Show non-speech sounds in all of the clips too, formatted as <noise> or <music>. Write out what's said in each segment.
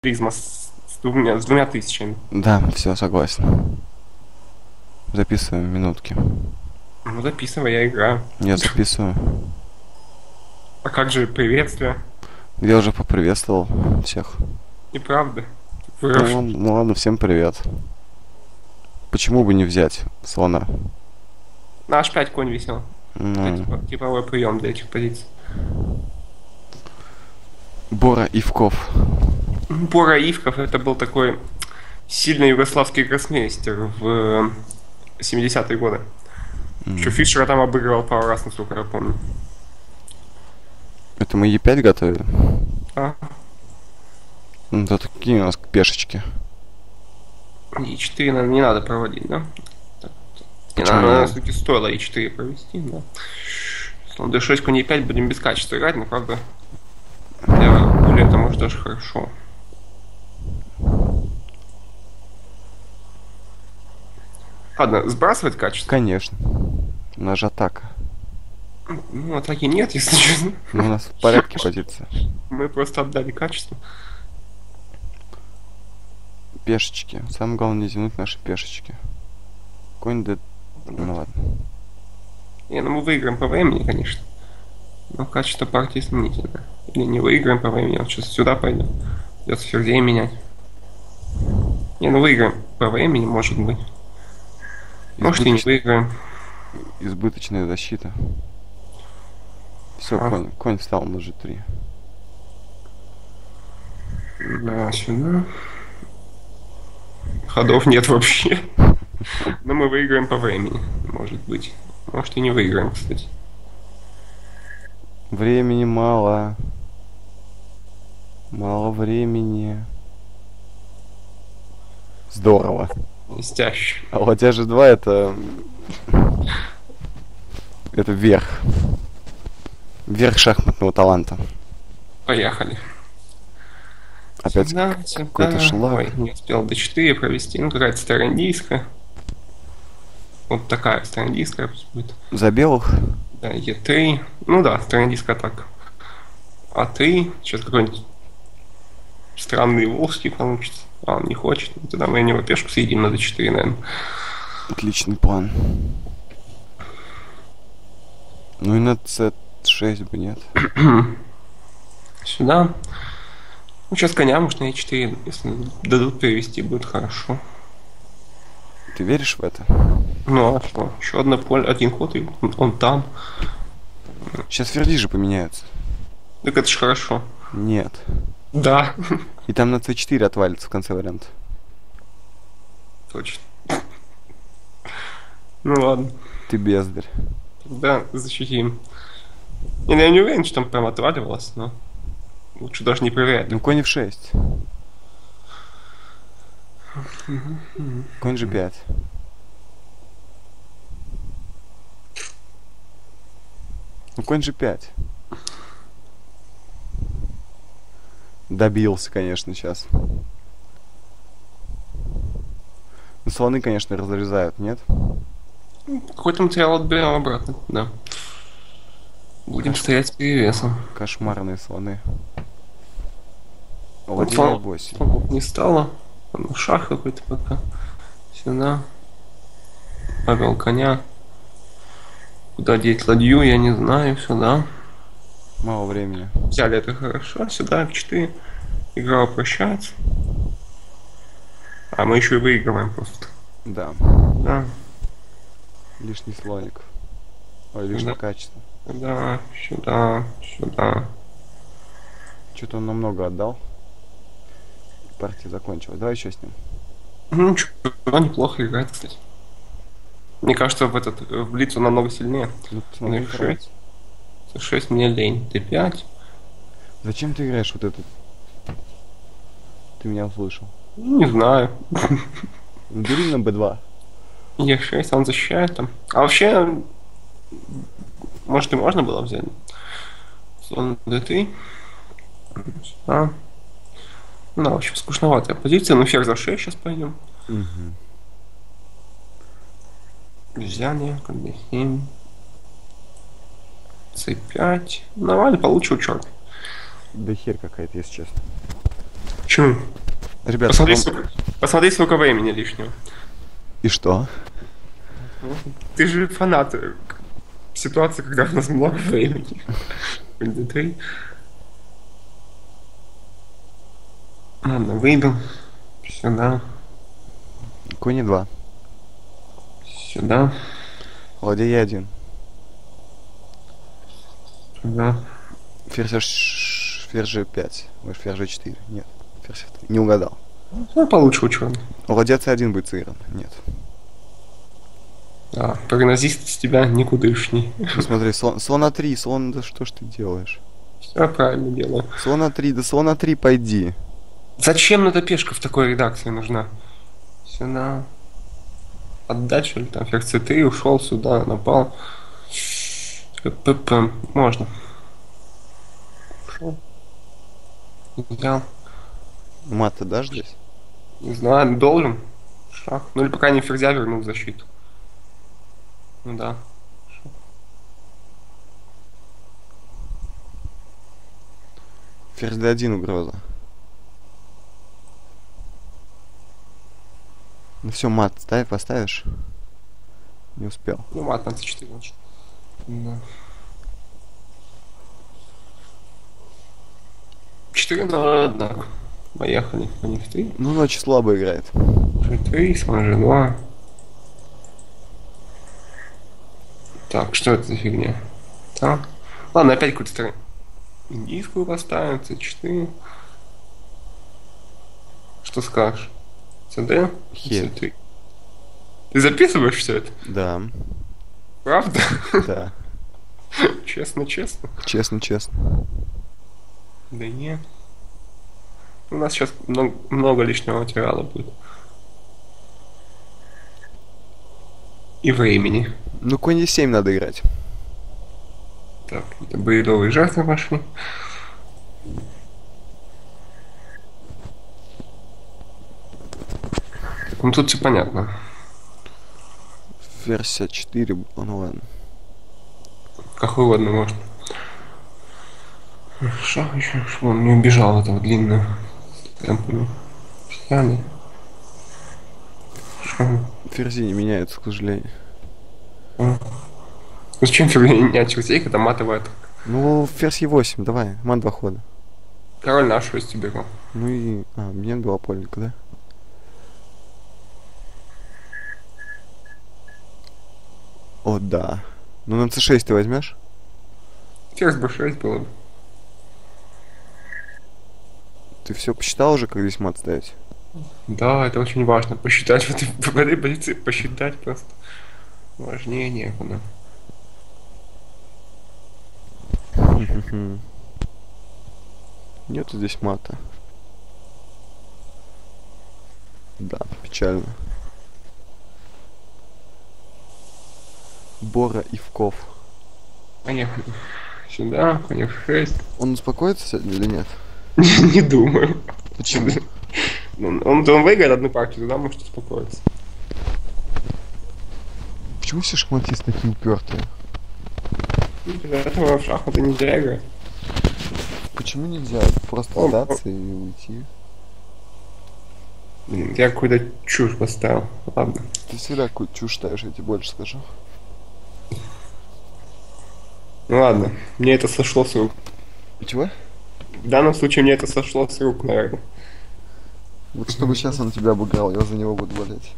призма с, с двумя, с двумя тысячами. Да, все, согласен. Записываем минутки. Ну, записывай, я играю. Я записываю. А как же приветствие? Я уже поприветствовал всех. Неправда. Ну, Врешь. ладно, ну ладно, всем привет. Почему бы не взять слона? На H5 конь висел. Ну, Это типа, типовой прием для этих позиций. Бора Ивков. Бора Ивков это был такой сильный югославский гроссмейстер в э, 70-е годы. М. Еще Фишера там обыгрывал пару раз, насколько я помню. Это мы Е5 готовили? А? Ну, да какие у нас пешечки? И 4, наверное, не надо проводить, да? Не Почему? надо, все-таки стоило и 4 провести, да. Слон D6, конь E5 будем без качества играть, но правда для <laughs> это может даже хорошо. Ладно, сбрасывать качество. Конечно. У нас же атака. Ну, атаки нет, если честно. Ну, у нас в порядке позиция. Мы просто отдали качество. Пешечки. Самое главное не тянуть наши пешечки. Конь Д... Ну ладно. Не, ну мы выиграем по времени, конечно. Но качество партии сомнительно. Или не выиграем по времени, вот сейчас сюда пойдем. Придется ферзей менять. Не, ну выиграем по времени, может быть. Может и не выиграем. Избыточная защита. Все, А. конь, конь встал на G3. Да, сюда. Ходов нет вообще. <laughs> Но мы выиграем по времени, может быть. Может и не выиграем, кстати. Времени мало. Мало времени. Здорово. Блестяще. А ладья G2 это... Это верх. Верх шахматного таланта. Поехали. Опять какой-то шлак. Ой, не успел до 4 провести. Ну, какая-то старандийская. Вот такая старандийская будет. за белых. Да, Е3. Ну да, старандийская атака. А3. Сейчас какой-нибудь странный волжский получится. А, он не хочет. Тогда мы на него пешку съедим на d4, наверное. Отличный план. Ну и на C6 бы нет. <clears throat> Сюда. Ну, сейчас коня, может, на e4, если дадут перевести, будет хорошо. Ты веришь в это? Ну, а что? Еще одно поле, один ход, и он, он там. Сейчас ферди же поменяются. Так это ж хорошо. Нет. Да. И там на C4 отвалится в конце варианта. Точно. Ну ладно. Ты бездарь. Да, защитим. Не, ну я не уверен, что там прям отваливалось, но лучше даже не проверять. Ну конь F6. Конь G5. Ну конь G5. Добился, конечно, сейчас. Ну, слоны, конечно, разрезают, нет? Какой-то материал отберем обратно, да. Будем стоять с перевесом. Кошмарные слоны. Слон- E8. слонов не стало. Ну, шах какой-то пока. Сюда. Повел коня. Куда деть ладью, я не знаю. Сюда. Мало времени. Взяли это хорошо, сюда в 4. Игра упрощается. А мы еще и выигрываем просто. Да. Да. Лишний слоник. Ой, лишнее да. качество. Да, сюда, сюда. Что-то он намного отдал. Партия закончилась. Давай еще с ним. Ну, что неплохо играет, кстати. Мне кажется, в этот в лицо намного сильнее. Ну, смотри, 6 мне лень, ты 5. Зачем ты играешь вот этот? Ты меня услышал. Не знаю. Бери на B2. Я 6, он защищает там. А вообще, может и можно было взять. Слон D3. Сюда. Ну, в общем, скучноватая позиция. Ну, ферзь за 6 сейчас пойдем. Угу. Взяние, как бы 7. C5. Нормально получил черт. Да хер какая-то, если честно. Че Почему? Ребят, Посмотри, вам- сколько, посмотри, сколько времени лишнего. и что? Ты же фанат э, ситуации, когда у нас много времени. Три. Ладно, выбил. Сюда, Кони 2. сюда, Ладья 1. Сюда. Ферзь ферзь G5. Может, ферзь G4. Нет. Ферзь F3. Не угадал. Ну, получше ученый. Ладья C1 будет сыгран. Нет. Да, прогнозист с тебя никудышний. Ну, смотри, слон, слон А3, слон, да что ж ты делаешь? Все правильно делаю. Слон А3, да слон А3 пойди. Зачем эта пешка в такой редакции нужна? Сюда. Отдать, что ли, там ферзь c3, ушел сюда, напал. ПП. Можно. Ушел. Взял. Мат ты дашь здесь? Не знаю, должен. Шах. Ну или пока не ферзя вернул в защиту. Ну да. Ферзь D1 угроза. Ну все, мат ставь, поставишь? Не успел. Ну мат на c4 значит. Да. 4 на однако. Поехали. У них 3. Ну, ночь слабо играет. G3, слон G2. Так, что это за фигня? Так. Ладно, опять какую-то сторону. Индийскую поставим, C4. Что скажешь? CD? Хер. C3. Ты записываешь все это? Да, Правда? да. честно, честно. Честно, честно. Да нет. У нас сейчас много, много лишнего материала будет. И времени. Ну, конь E7 надо играть. Так, это бредовые жертвы пошли. Ну тут все понятно. Ферзь 4 ну ладно. Как угодно можно. Шаг еще, чтобы он не убежал этого длинного. Темпами. Ферзи не меняются, к сожалению. Ну, Зачем тебе менять ферзей, когда матовая атака? Ну, ферзь Е8, давай, ман два хода. Король на 6 беру. Ну и... А, мне два польника, да? О, да. Ну на c6 ты возьмешь? Ферзь b6 было бы. Ты все посчитал уже, как здесь мат ставить? Да, это очень важно. Посчитать в этой, <laughs> в этой позиции, посчитать просто. Важнее некуда. Нету здесь мата. Да, печально. Бора Ивков. Поехали. Сюда, конь f6. Он успокоится сегодня или нет? <laughs> Не думаю. Почему? Ну, он, он выиграет одну партию, тогда может успокоиться. Почему все шахматисты такие упертые? Из-за этого в шахматы нельзя играть. Почему нельзя просто О, сдаться и уйти? Блин, я какую-то чушь поставил. Ладно. Ты всегда какую-то чушь ставишь, я тебе больше скажу. Ну ладно, мне это сошло с рук. Чего? В данном случае мне это сошло с рук, наверное. Вот чтобы сейчас он тебя обыграл, я за него буду болеть.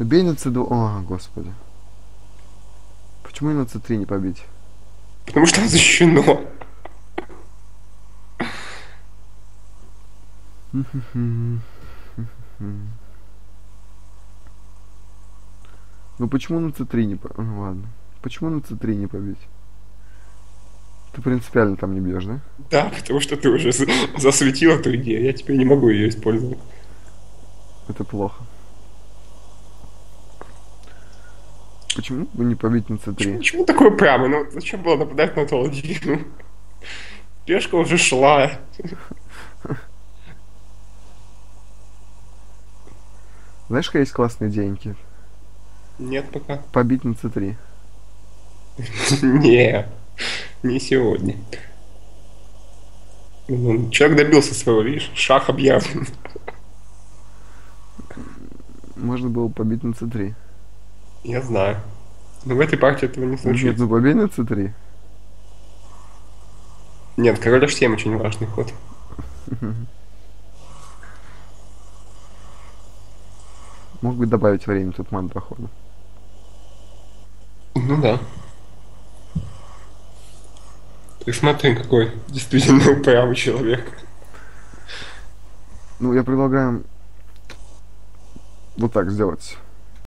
Ну, Бей на c2. О, господи. Почему и на c3 не побить? Потому что оно защищено. Ну почему на c3 не ну, ладно. Почему на c3 не побить? Ты принципиально там не бьешь, да? Да, потому что ты уже за- засветил эту идею, я теперь не могу ее использовать. Это плохо. Почему бы не побить на Почему, c3? почему такое прямо? Ну зачем было нападать на ладью? Пешка уже шла. Знаешь, какая есть классные деньги? Нет пока. Побить на c3. <laughs> Не, не сегодня. Ну, Человек добился своего, видишь, шах объявлен. Можно было побить на c3. Я знаю. Но в этой партии этого не Нет, случится. ну побей на c3. Нет, король h7 очень важный ход. Мог бы добавить время, тут мат два хода. Ну да. Ты смотри, какой действительно <laughs> упрямый человек. Ну, я предлагаю вот так сделать.